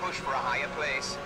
Push for a higher place.